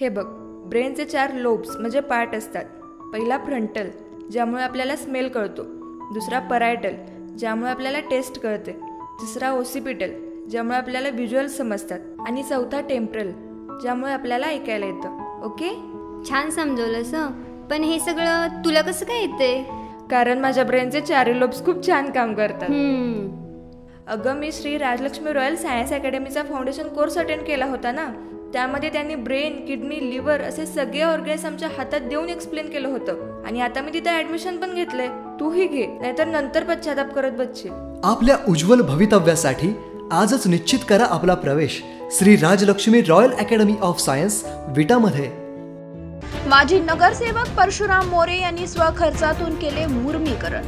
हे बघ ब्रेनचे चार लोब्स म्हणजे पार्ट असतात. पहिला फ्रंटल ज्यामुळे आपल्याला स्मेल कळतो. दुसरा परायटल ज्यामुळे आपल्याला टेस्ट कळते. तिसरा ओसिपिटल ज्यामुळे आपल्याला व्हिज्युअल समजतात. आणि चौथा टेम्परल ज्यामुळे आपल्याला ऐकायला येतं. ओके? छान समजवलंस हं. पण हे सगळं तुला कसं काय येते? कारण माझ्या ब्रेनचे चारही लोब्स खूप छान काम करतात. अगं मी श्री राजलक्ष्मी रॉयल सायन्स अकॅडमीचा फाउंडेशन कोर्स अटेंड केला होता ना? त्यामध्ये त्यांनी ब्रेन किडनी लिव्हर असे सगळे ऑर्गन्स आमच्या हातात देऊन एक्सप्लेन केलं होतं. आणि आता मी तिथे ऍडमिशन पण घेतलंय. तूही घे नाहीतर नंतर पश्चाताप करत बसशील. आपल्या उज्ज्वल भवितव्यासाठी आजच निश्चित करा आपला प्रवेश. Shri Rajalakshmi Royal Academy of Science विटामध्ये. माजी नगरसेवक परशुराम मोरे यांनी स्वखर्चातून केले मुर्मीकरण.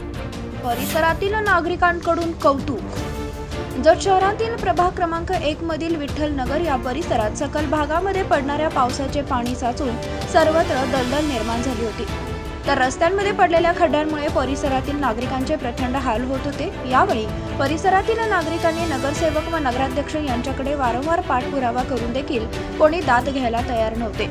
परिसरातील नागरिकांकडून कौतुक. जत शहरातील प्रभाग क्रमांक एक मधील विठ्ठल नगर या परिसरात सकल भागामध्ये पडणाऱ्या पावसाचे पाणी साचून सर्वत्र दलदल निर्माण झाली होती. तर रस्त्यांमध्ये पडलेल्या खड्ड्यांमुळे परिसरातील नागरिकांचे प्रचंड हाल होत होते. यावेळी परिसरातील नागरिकांनी नगरसेवक व नगराध्यक्ष यांच्याकडे वारंवार पाठपुरावा करून देखील कोणी दाद घ्यायला तयार नव्हते.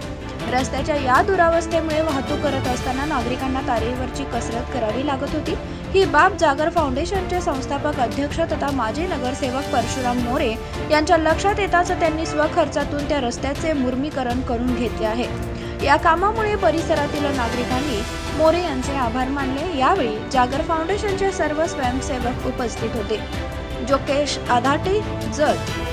रस्त्याच्या या दुरावस्थेमुळे वाहतूक करत असताना नागरिकांना तारेवरची कसरत करावी लागत होती. ही बाब जागर फाउंडेशनचे संस्थापक अध्यक्ष तथा माजी नगरसेवक परशुराम मोरे यांच्या लक्षात येताच त्यांनी स्वखर्चातून त्या रस्त्याचे मुर्मीकरण करून घेतले आहे. या कामामुळे परिसरातील नागरिकांनी मोरे यांचे आभार मानले. यावेळी जागर फाउंडेशनचे सर्व स्वयंसेवक उपस्थित होते. जोकेश आधाटे जत.